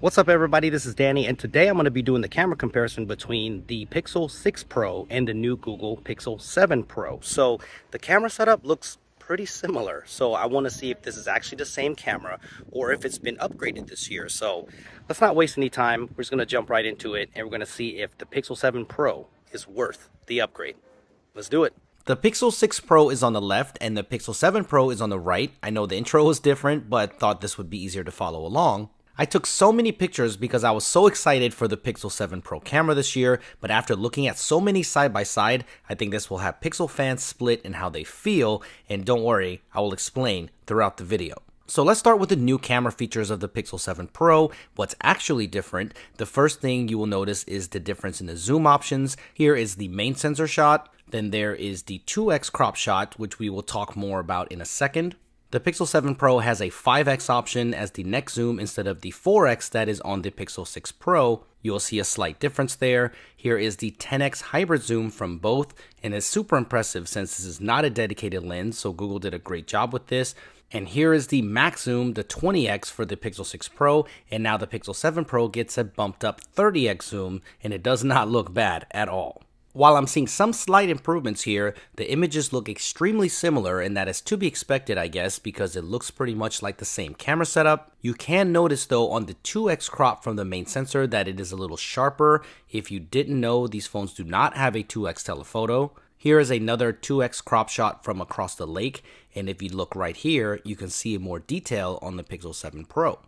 What's up everybody, this is Danny and today I'm going to be doing the camera comparison between the Pixel 6 Pro and the new Google Pixel 7 Pro. So the camera setup looks pretty similar. So I want to see if this is actually the same camera or if it's been upgraded this year. So let's not waste any time. We're just going to jump right into it and we're going to see if the Pixel 7 Pro is worth the upgrade. Let's do it. The Pixel 6 Pro is on the left and the Pixel 7 Pro is on the right. I know the intro was different, but thought this would be easier to follow along. I took so many pictures because I was so excited for the Pixel 7 Pro camera this year, but after looking at so many side by side, I think this will have Pixel fans split in how they feel, and don't worry, I will explain throughout the video. So let's start with the new camera features of the Pixel 7 Pro. What's actually different, the first thing you will notice is the difference in the zoom options. Here is the main sensor shot, then there is the 2x crop shot, which we will talk more about in a second. The Pixel 7 Pro has a 5x option as the next zoom instead of the 4x that is on the Pixel 6 Pro. You'll see a slight difference there. Here is the 10x hybrid zoom from both, and it's super impressive since this is not a dedicated lens, so Google did a great job with this. And here is the max zoom, the 20x for the Pixel 6 Pro, and now the Pixel 7 Pro gets a bumped up 30x zoom, and it does not look bad at all. While I'm seeing some slight improvements here, the images look extremely similar and that is to be expected I guess because it looks pretty much like the same camera setup. You can notice though on the 2x crop from the main sensor that it is a little sharper. If you didn't know, these phones do not have a 2x telephoto. Here is another 2x crop shot from across the lake and if you look right here, you can see more detail on the Pixel 7 Pro.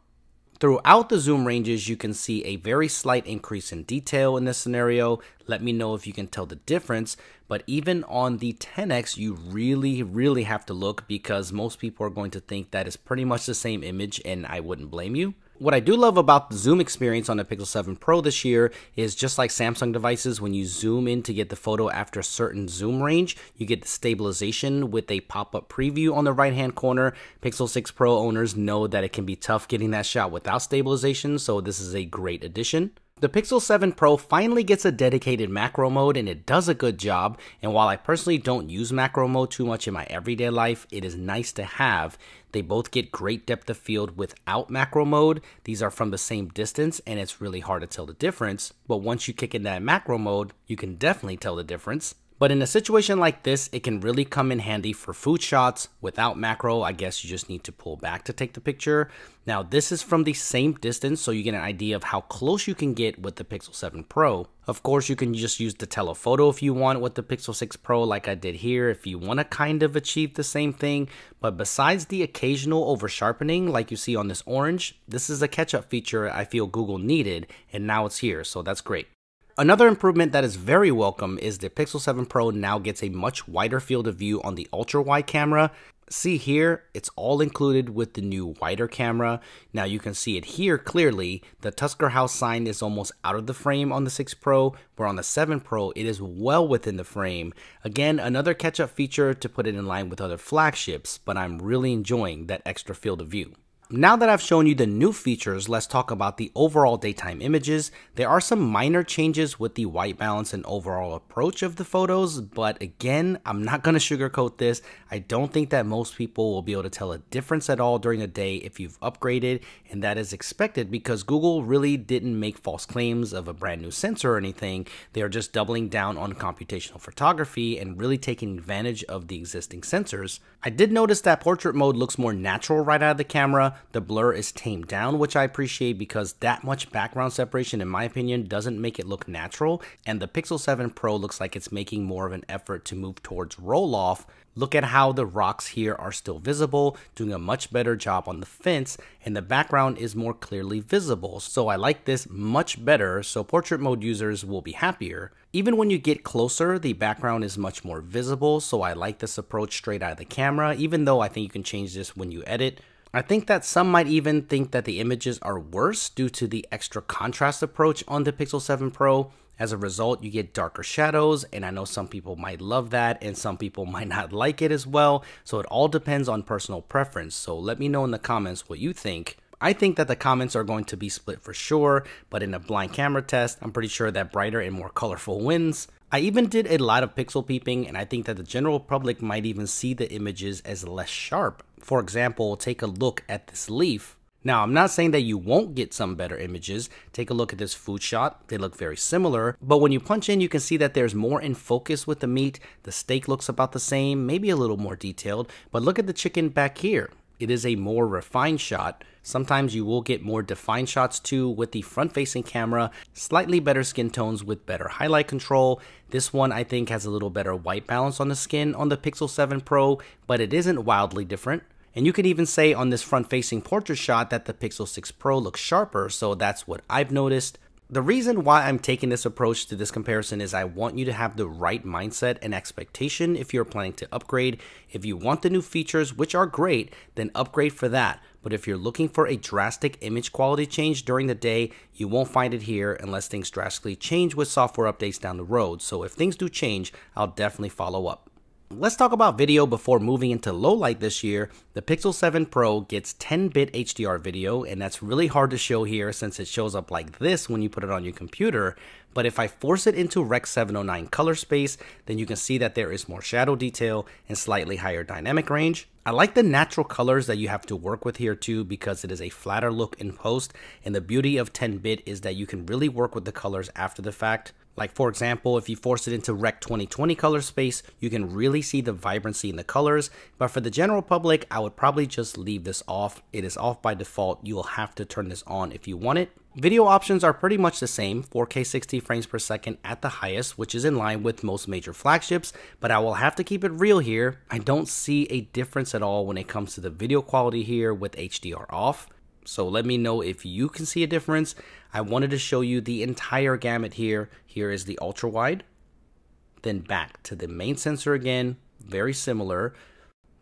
Throughout the zoom ranges, you can see a very slight increase in detail in this scenario. Let me know if you can tell the difference. But even on the 10x, you really, really have to look because most people are going to think that is pretty much the same image and I wouldn't blame you. What I do love about the zoom experience on the Pixel 7 Pro this year is just like Samsung devices, when you zoom in to get the photo after a certain zoom range, you get the stabilization with a pop-up preview on the right-hand corner. Pixel 6 Pro owners know that it can be tough getting that shot without stabilization, so this is a great addition. The Pixel 7 Pro finally gets a dedicated macro mode and it does a good job. And while I personally don't use macro mode too much in my everyday life, it is nice to have. They both get great depth of field without macro mode. These are from the same distance and it's really hard to tell the difference. But once you kick in that macro mode, you can definitely tell the difference. But in a situation like this, it can really come in handy for food shots. Without macro, I guess you just need to pull back to take the picture. Now, this is from the same distance, so you get an idea of how close you can get with the Pixel 7 Pro. Of course, you can just use the telephoto if you want with the Pixel 6 Pro like I did here, if you want to kind of achieve the same thing. But besides the occasional over sharpening like you see on this orange, this is a catch-up feature I feel Google needed, and now it's here, so that's great. Another improvement that is very welcome is the Pixel 7 Pro now gets a much wider field of view on the ultra wide camera. See here, it's all included with the new wider camera. Now you can see it here clearly. The Tusker House sign is almost out of the frame on the 6 Pro, where on the 7 Pro it is well within the frame. Again, another catch up feature to put it in line with other flagships, but I'm really enjoying that extra field of view. Now that I've shown you the new features, let's talk about the overall daytime images. There are some minor changes with the white balance and overall approach of the photos, but again, I'm not going to sugarcoat this. I don't think that most people will be able to tell a difference at all during the day if you've upgraded, and that is expected because Google really didn't make false claims of a brand new sensor or anything. They are just doubling down on computational photography and really taking advantage of the existing sensors. I did notice that portrait mode looks more natural right out of the camera, the blur is tamed down, which I appreciate because that much background separation, in my opinion, doesn't make it look natural. And the Pixel 7 Pro looks like it's making more of an effort to move towards roll off. Look at how the rocks here are still visible, doing a much better job on the fence, and the background is more clearly visible. So I like this much better, so portrait mode users will be happier. Even when you get closer, the background is much more visible, so I like this approach straight out of the camera, even though I think you can change this when you edit. I think that some might even think that the images are worse due to the extra contrast approach on the Pixel 7 Pro. As a result, you get darker shadows, and I know some people might love that and some people might not like it as well. So it all depends on personal preference. So let me know in the comments what you think. I think that the comments are going to be split for sure, but in a blind camera test, I'm pretty sure that brighter and more colorful wins. I even did a lot of pixel peeping, and I think that the general public might even see the images as less sharp for example, take a look at this leaf. Now, I'm not saying that you won't get some better images. Take a look at this food shot. They look very similar, but when you punch in, you can see that there's more in focus with the meat. The steak looks about the same, maybe a little more detailed, but look at the chicken back here. It is a more refined shot. Sometimes you will get more defined shots too with the front facing camera, slightly better skin tones with better highlight control. This one I think has a little better white balance on the skin on the Pixel 7 Pro, but it isn't wildly different. And you could even say on this front facing portrait shot that the Pixel 6 Pro looks sharper, so that's what I've noticed. The reason why I'm taking this approach to this comparison is I want you to have the right mindset and expectation if you're planning to upgrade. If you want the new features, which are great, then upgrade for that. But if you're looking for a drastic image quality change during the day, you won't find it here unless things drastically change with software updates down the road. So if things do change, I'll definitely follow up. Let's talk about video before moving into low light this year. The Pixel 7 Pro gets 10-bit HDR video, and that's really hard to show here since it shows up like this when you put it on your computer. But if I force it into Rec 709 color space, then you can see that there is more shadow detail and slightly higher dynamic range. I like the natural colors that you have to work with here too because it is a flatter look in post and the beauty of 10-bit is that you can really work with the colors after the fact. Like for example, if you force it into Rec 2020 color space, you can really see the vibrancy in the colors, but for the general public, I would probably just leave this off. It is off by default. You will have to turn this on if you want it. Video options are pretty much the same, 4K 60 frames per second at the highest, which is in line with most major flagships, but I will have to keep it real here. I don't see a difference at all when it comes to the video quality here with HDR off. So let me know if you can see a difference. I wanted to show you the entire gamut here. Here is the ultra wide. Then back to the main sensor again, very similar.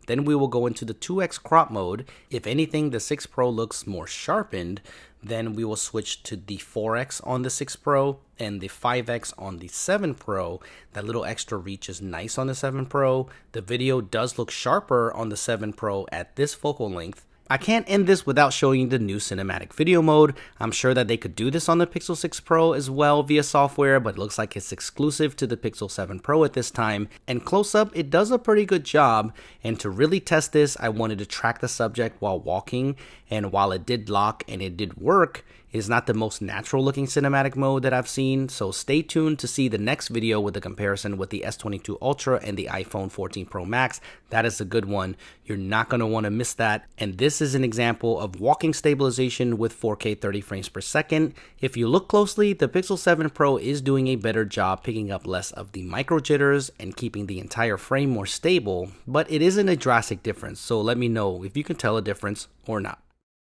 Then we will go into the 2x crop mode. If anything, the 6 Pro looks more sharpened. Then we will switch to the 4x on the 6 Pro and the 5x on the 7 Pro. That little extra reach is nice on the 7 Pro. The video does look sharper on the 7 Pro at this focal length. I can't end this without showing you the new cinematic video mode. I'm sure that they could do this on the Pixel 6 Pro as well via software, but it looks like it's exclusive to the Pixel 7 Pro at this time. And close up, it does a pretty good job. And to really test this, I wanted to track the subject while walking. And while it did lock and it did work, is not the most natural looking cinematic mode that I've seen, so stay tuned to see the next video with the comparison with the S22 Ultra and the iPhone 14 Pro Max. That is a good one. You're not going to want to miss that. And this is an example of walking stabilization with 4K 30 frames per second. If you look closely, the Pixel 7 Pro is doing a better job picking up less of the micro jitters and keeping the entire frame more stable, but it isn't a drastic difference, so let me know if you can tell a difference or not.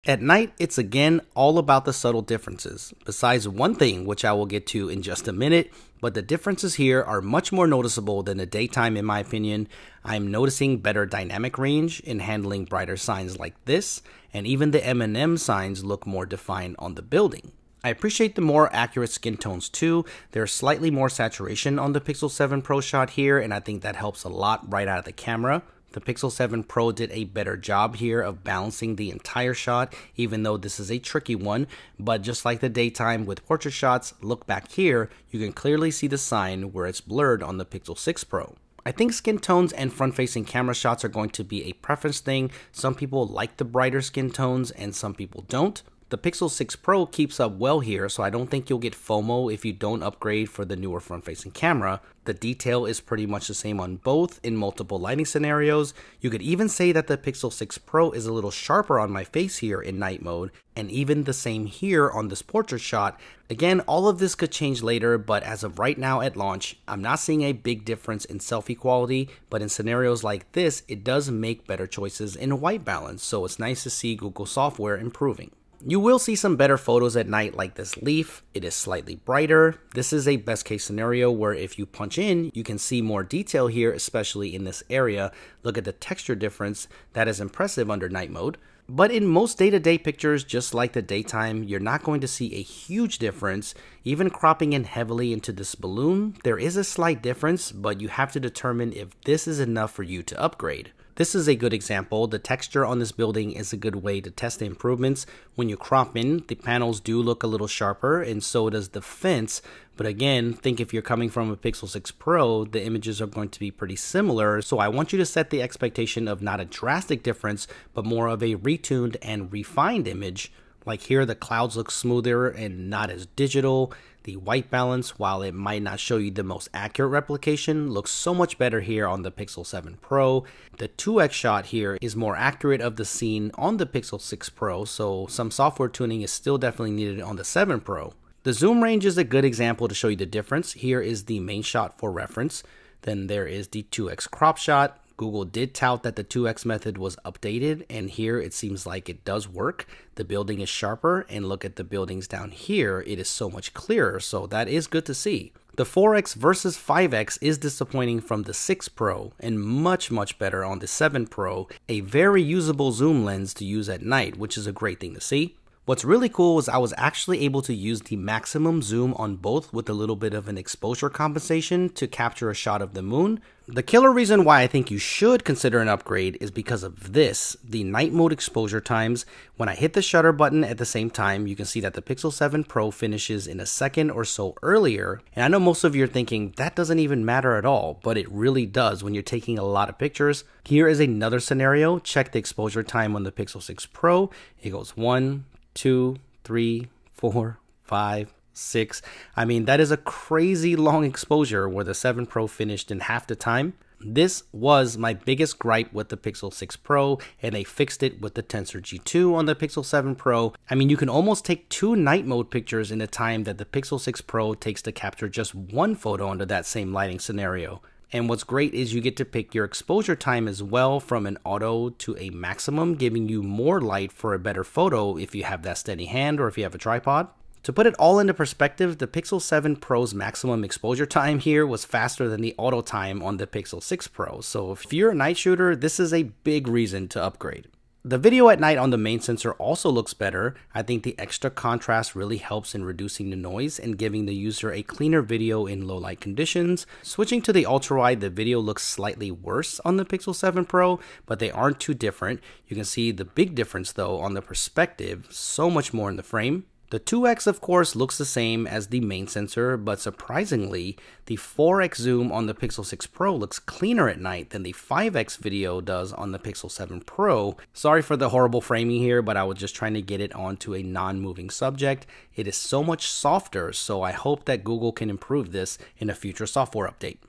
At night, it's again all about the subtle differences, besides one thing which I will get to in just a minute, but the differences here are much more noticeable than the daytime in my opinion. I'm noticing better dynamic range in handling brighter signs like this, and even the M&M signs look more defined on the building. I appreciate the more accurate skin tones too. There's slightly more saturation on the Pixel 7 Pro shot here, and I think that helps a lot right out of the camera. The Pixel 7 Pro did a better job here of balancing the entire shot, even though this is a tricky one. But just like the daytime with portrait shots, look back here, you can clearly see the sign where it's blurred on the Pixel 6 Pro. I think skin tones and front facing camera shots are going to be a preference thing. Some people like the brighter skin tones and some people don't. The Pixel 6 Pro keeps up well here, so I don't think you'll get FOMO if you don't upgrade for the newer front-facing camera. The detail is pretty much the same on both in multiple lighting scenarios. You could even say that the Pixel 6 Pro is a little sharper on my face here in night mode, and even the same here on this portrait shot. Again, all of this could change later, but as of right now at launch, I'm not seeing a big difference in selfie quality, but in scenarios like this, it does make better choices in white balance, so it's nice to see Google software improving. You will see some better photos at night like this leaf. It is slightly brighter. This is a best case scenario where if you punch in, you can see more detail here, especially in this area. Look at the texture difference. That is impressive under night mode. But in most day-to-day -day pictures, just like the daytime, you're not going to see a huge difference. Even cropping in heavily into this balloon, there is a slight difference, but you have to determine if this is enough for you to upgrade. This is a good example. The texture on this building is a good way to test the improvements. When you crop in, the panels do look a little sharper and so does the fence. But again, think if you're coming from a Pixel 6 Pro, the images are going to be pretty similar. So I want you to set the expectation of not a drastic difference, but more of a retuned and refined image. Like here, the clouds look smoother and not as digital. The white balance, while it might not show you the most accurate replication, looks so much better here on the Pixel 7 Pro. The 2x shot here is more accurate of the scene on the Pixel 6 Pro, so some software tuning is still definitely needed on the 7 Pro. The zoom range is a good example to show you the difference. Here is the main shot for reference. Then there is the 2x crop shot, Google did tout that the 2x method was updated, and here it seems like it does work. The building is sharper, and look at the buildings down here, it is so much clearer, so that is good to see. The 4x versus 5x is disappointing from the 6 Pro and much much better on the 7 Pro, a very usable zoom lens to use at night, which is a great thing to see. What's really cool is I was actually able to use the maximum zoom on both with a little bit of an exposure compensation to capture a shot of the moon. The killer reason why I think you should consider an upgrade is because of this, the night mode exposure times. When I hit the shutter button at the same time, you can see that the Pixel 7 Pro finishes in a second or so earlier. And I know most of you are thinking that doesn't even matter at all, but it really does when you're taking a lot of pictures. Here is another scenario. Check the exposure time on the Pixel 6 Pro. It goes one, two, three, four, five, six. I mean, that is a crazy long exposure where the 7 Pro finished in half the time. This was my biggest gripe with the Pixel 6 Pro, and they fixed it with the Tensor G2 on the Pixel 7 Pro. I mean, you can almost take two night mode pictures in the time that the Pixel 6 Pro takes to capture just one photo under that same lighting scenario. And what's great is you get to pick your exposure time as well from an auto to a maximum, giving you more light for a better photo if you have that steady hand or if you have a tripod. To put it all into perspective, the Pixel 7 Pro's maximum exposure time here was faster than the auto time on the Pixel 6 Pro, so if you're a night shooter, this is a big reason to upgrade. The video at night on the main sensor also looks better. I think the extra contrast really helps in reducing the noise and giving the user a cleaner video in low light conditions. Switching to the ultra wide, the video looks slightly worse on the Pixel 7 Pro, but they aren't too different. You can see the big difference though on the perspective, so much more in the frame. The 2x of course looks the same as the main sensor, but surprisingly, the 4x zoom on the Pixel 6 Pro looks cleaner at night than the 5x video does on the Pixel 7 Pro. Sorry for the horrible framing here, but I was just trying to get it onto a non-moving subject. It is so much softer, so I hope that Google can improve this in a future software update.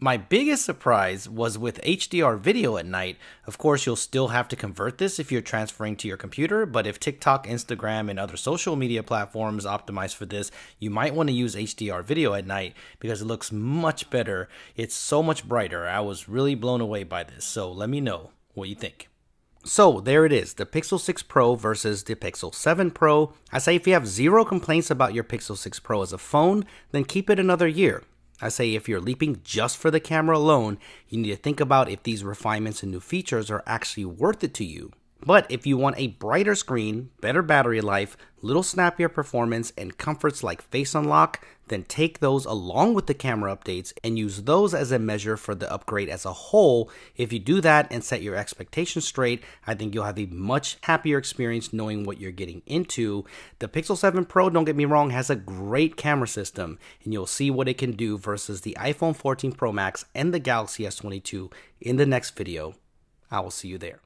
My biggest surprise was with HDR video at night. Of course, you'll still have to convert this if you're transferring to your computer, but if TikTok, Instagram, and other social media platforms optimize for this, you might want to use HDR video at night because it looks much better. It's so much brighter. I was really blown away by this, so let me know what you think. So there it is, the Pixel 6 Pro versus the Pixel 7 Pro. I say if you have zero complaints about your Pixel 6 Pro as a phone, then keep it another year. I say if you're leaping just for the camera alone, you need to think about if these refinements and new features are actually worth it to you. But if you want a brighter screen, better battery life, little snappier performance, and comforts like face unlock, then take those along with the camera updates and use those as a measure for the upgrade as a whole. If you do that and set your expectations straight, I think you'll have a much happier experience knowing what you're getting into. The Pixel 7 Pro, don't get me wrong, has a great camera system, and you'll see what it can do versus the iPhone 14 Pro Max and the Galaxy S22 in the next video. I will see you there.